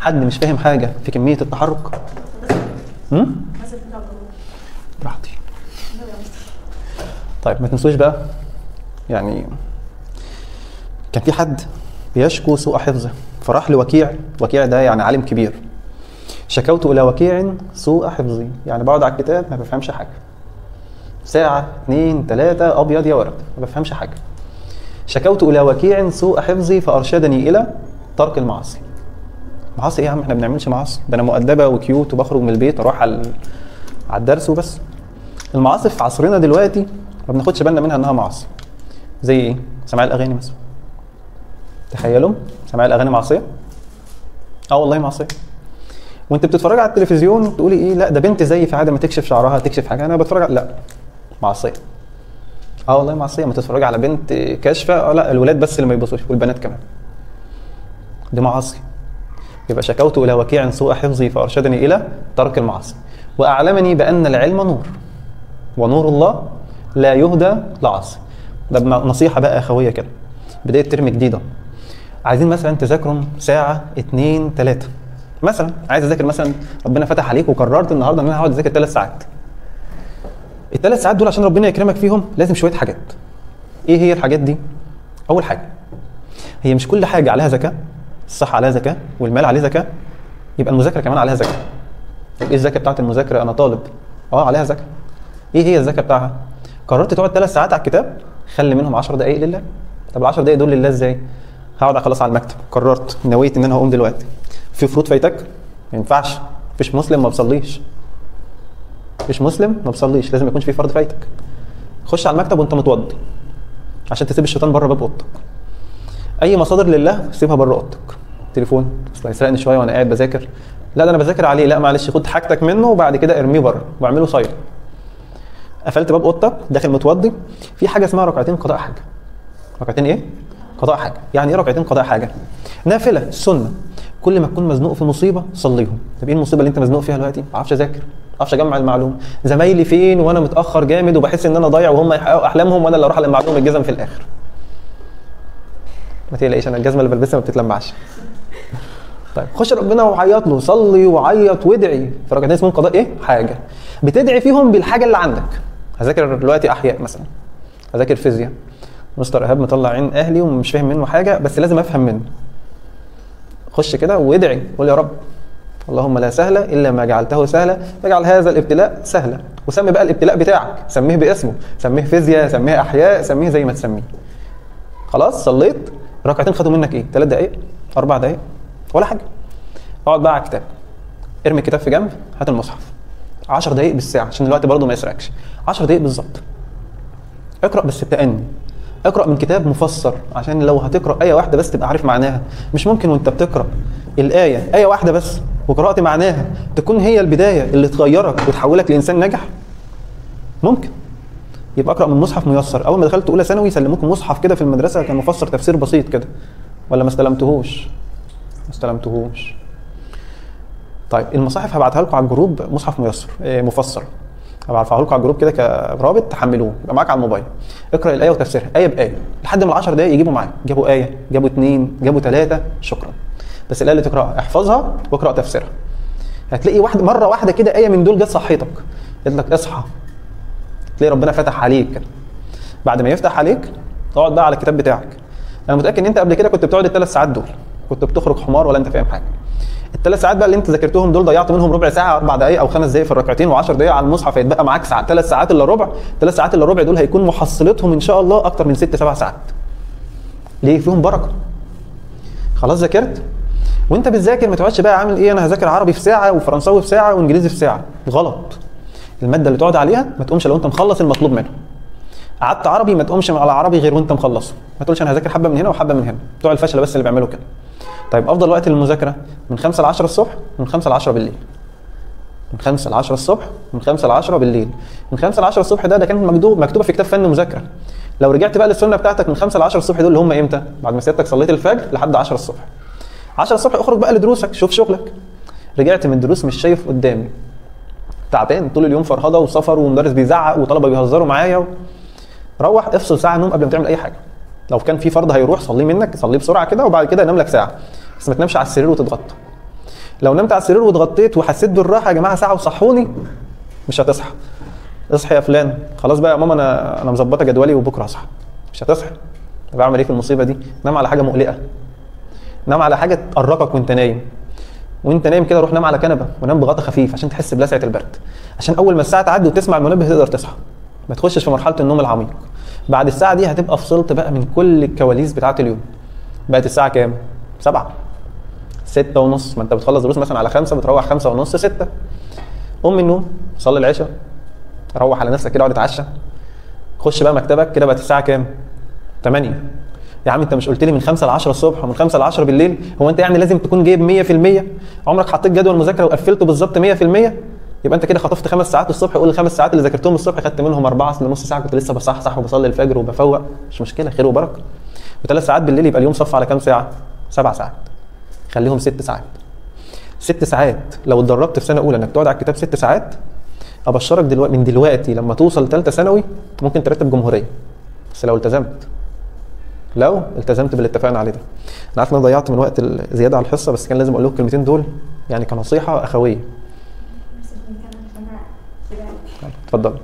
حد مش فاهم حاجة في كمية التحرك. امم براحتي. طيب ما تنسوش بقى يعني كان في حد بيشكو سوء حفظه فراح لوكيع. وكيع ده يعني عالم كبير. شكوت إلى وكيع سوء حفظي. يعني بقعد على الكتاب ما بفهمش حاجة. ساعة اتنين تلاتة أبيض يا ورد ما بفهمش حاجة. شكوت إلى وكيع سوء حفظي فأرشدني إلى ترك المعاصي. معاصي إيه يا عم؟ إحنا ما بنعملش معاصي ده أنا مؤدبة وكيوت وبخرج من البيت أروح على على الدرس وبس. المعاصي في عصرنا دلوقتي ما بناخدش بالنا منها انها معاصي زي إيه؟ سماع الاغاني مثلا. تخيلوا سماع الاغاني معصيه آه والله معصيه وانت بتتفرج على التلفزيون تقولي إيه؟ لا ده بنت زي في عاده ما تكشف شعرها تكشف حاجة. أنا بتفرج على لا. معصيه آه والله معصيه ما تتفرج على بنت كاشفة. آه لا الولاد بس اللي ما يبصوش والبنات كمان. دي معاصي. يبقى شكوت إلى وكيع سوء حفظي فأرشدني إلى ترك المعاصي. وأعلمني بأن العلم نور ونور الله لا يهدى لعاصي. ده نصيحة بقى اخويه كده بداية ترم جديدة. عايزين مثلا تذاكروا ساعة اتنين تلاتة. مثلا عايز أذاكر مثلا ربنا فتح عليك وقررت النهارده إن أنا هقعد أذاكر ثلاث ساعات. الثلاث ساعات دول عشان ربنا يكرمك فيهم لازم شوية حاجات. إيه هي الحاجات دي؟ أول حاجة هي مش كل حاجة عليها زكاة. الصحة عليها زكاة والمال عليه زكاة يبقى المذاكرة كمان عليها زكاة. طب إيه الزكاة بتاعت المذاكرة؟ أنا طالب. آه عليها زكاة. إيه هي الزكاة بتاعها؟ قررت تقعد ثلاث ساعات على الكتاب خلي منهم 10 دقائق لله. طب ال 10 دقائق دول لله إزاي؟ هقعد خلاص على المكتب. قررت نويت إن أنا هقوم دلوقتي. في فروض فايتك؟ ما ينفعش. مفيش مسلم ما بصليش. مفيش مسلم ما بصليش. لازم يكونش في فرض فايتك. خش على المكتب وأنت متوضي عشان تسيب الشيطان بره باب أوضتك. أي مصادر لله سيبها بره أوضتك. تليفون أصل هيسرقني شوية وأنا قاعد بذاكر. لا ده أنا بذاكر عليه. لا معلش خد حاجتك منه وبعد كده ارميه بره. واعمله صاير قفلت باب أوضتك داخل متوضي. في حاجة اسمها ركعتين قضاء حاجة. ركعتين إيه؟ قضاء حاجة. يعني إيه ركعتين قضاء حاجة؟ نافلة السنة كل ما تكون مزنوق في مصيبة صليهم. طب إيه المصيبة اللي أنت مزنوق فيها دلوقتي؟ ما أعرفش أذاكر ما أعرفش أجمع المعلومة. زمايلي فين؟ وأنا متأخر جامد وبحس إن أنا ضايع وهم يحققوا أحلامهم وأنا اللي أروح المعلومه الجزم في الآخر. ما تقلقيش أنا الجزمة اللي بلبسها ما بتتلمعش. طيب خش ربنا وعيط له صلي وعيط وادعي. في ركعتين اسمهم قضاء إيه؟ حاجة. بتدعي فيهم بالحاجة اللي عندك. هذاكر دلوقتي أحياء مثلا. هذاكر فيزياء. مستر إيهاب مطلع عين أهلي ومش فاهم منه حاجة بس لازم أفهم منه. خش كده وادعي. قول يا رب. اللهم لا سهل إلا ما جعلته سهلا فاجعل هذا الابتلاء سهلا وسمي بقى الابتلاء بتاعك. سميه باسمه. سميه فيزياء سميه أحياء سميه زي ما تسميه. خلاص صليت. ركعتين خدوا منك إيه؟ ثلاث دقائق أربع دقائق ولا حاجة. اقعد بقى على الكتاب. ارمي الكتاب في جنب هات المصحف. 10 دقائق بالساعة عشان الوقت برضه ما يسرقكش 10 دقائق بالظبط. اقرأ بس بتأني. اقرأ من كتاب مفسر عشان لو هتقرأ آية واحدة بس تبقى عارف معناها. مش ممكن وانت بتقرأ الآية آية واحدة بس وقرات معناها تكون هي البداية اللي تغيرك وتحولك لإنسان ناجح. ممكن. يبقى أقرأ من مصحف ميسر. أول ما دخلت أولى ثانوي سلموكم مصحف كده في المدرسة كان مفسر تفسير بسيط كده. ولا ما استلمتهوش؟ ما استلمتهوش. طيب المصاحف هبعتها لكم على الجروب مصحف ميسر إيه مفسر. هبعتها لكم على الجروب كده كرابط تحملوه يبقى معاك على الموبايل. اقرأ الآية وتفسيرها. آية بآية. لحد ما ال 10 دقائق يجيبوا معاك. جابوا آية جابوا اثنين جابوا ثلاثة شكرا. بس الآية اللي تقرأها احفظها واقرأ تفسيرها. هتلاقي واحدة مرة واحدة كده آية من دول جت صحيتك. قالت لك اصحى. تلاقي ربنا فتح عليك. كده بعد ما يفتح عليك اقعد بقى على الكتاب بتاعك. أنا متأكد إن أنت قبل كده كنت بتقعد الثلاث ساعات دول. كنت بتخرج حمار ولا أنت فاهم حاجة. الثلاث ساعات بقى اللي أنت ذاكرتهم دول ضيعت منهم ربع ساعة أربع دقائق أو خمس دقائق في الركعتين و10 دقائق على المصحف هيتبقى معاك ساعة. ثلاث ساعات إلا ربع. ثلاث ساعات إلا ربع دول هيكون محصلتهم إن شاء الله أكتر من ست سبع ساعات. ليه؟ فيهم بركة. خلاص ذاكرت؟ وأنت بتذاكر ما تقعدش بقى عامل إيه؟ أنا هذاكر عربي في ساعة وفرنساوي في ساعة وإنجليزي في ساعة. غلط. المادة اللي تقعد عليها ما تقومش لو انت مخلص المطلوب منها قعدت عربي ما تقومش على عربي غير وانت مخلصه. ما تقولش أنا هذاكر حبة من هنا وحبة من هنا. بتوع الفشل بس اللي بيعملوا كده. طيب أفضل وقت للمذاكرة من 5 ل 10 الصبح من 5 ل 10 بالليل. من 5 ل 10 الصبح من 5 ل 10 بالليل. من 5 ل 10 الصبح ده ده كانت مكتوب مكتوبة في كتاب فن مذاكرة. لو رجعت بقى للسنة بتاعتك من 5 ل 10 الصبح دول اللي هم إمتى؟ بعد ما سيادتك صليت الفجر لحد 10 الصبح. 10 الصبح اخرج بقى لدروسك شوف شغلك. رجعت من الدروس مش شايف قدامي. تعبان طول اليوم فرهضة وسفر ومدرس بيزعق وطلبة بيهزروا معايا و... روح افصل ساعة نوم قبل ما تعمل أي حاجة. لو كان في فرض هيروح صليه منك صليه بسرعة كده وبعد كده نام لك ساعة. بس ما تنامش على السرير وتتغطى. لو نمت على السرير واتغطيت وحسيت بالراحة يا جماعة ساعة وصحوني مش هتصحى. اصحي يا فلان. خلاص بقى يا ماما أنا أنا مظبطة جدولي وبكرة اصحى مش هتصحى. طب اعمل إيه في المصيبة دي؟ نام على حاجة مقلقة. نام على حاجة تقرقك وأنت نايم. وانت نايم كده روح نام على كنبة ونام بغطا خفيف عشان تحس بلسعة البرد. عشان أول ما الساعة تعدي وتسمع المنبه تقدر تصحى. ما تخشش في مرحلة النوم العميق. بعد الساعة دي هتبقى فصلت بقى من كل الكواليس بتاعة اليوم. بقت الساعة كام؟ سبعة. ستة ونص. ما انت بتخلص دروس مثلا على خمسة بتروح خمسة ونص ستة. قوم من النوم صلي العشاء روح على نفسك كده اقعد اتعشى. خش بقى مكتبك كده بقت الساعة كام؟ 8 يا عم انت مش قلت لي من 5 ل 10 الصبح ومن 5 ل 10 بالليل؟ هو انت يعني لازم تكون جايب 100% عمرك حطيت جدول مذاكرة وقفلته بالظبط 100% يبقى انت كده خطفت خمس ساعات الصبح قول الخمس ساعات اللي ذاكرتهم الصبح خدت منهم أربعة نص ساعة كنت لسه بصحصح وبصلي الفجر وبفوق. مش مشكلة خير وبركة. وثلاث ساعات بالليل يبقى اليوم صف على كام ساعة؟ سبع ساعات. خليهم ست ساعات. ست ساعات. لو اتدربت في سنة أولى إنك تقعد على الكتاب ست ساعات أبشرك دلوقتي من دلوقتي لما توصل ثالثه ثانوي ممكن ترتب جمهورية. بس لو التزمت. لو التزمت باللي اتفقنا عليه. ده أنا عارف إن أنا ضيعت من وقت زيادة على الحصة بس كان لازم أقول لكم الكلمتين دول. يعني كنصيحة أخوية. اتفضل.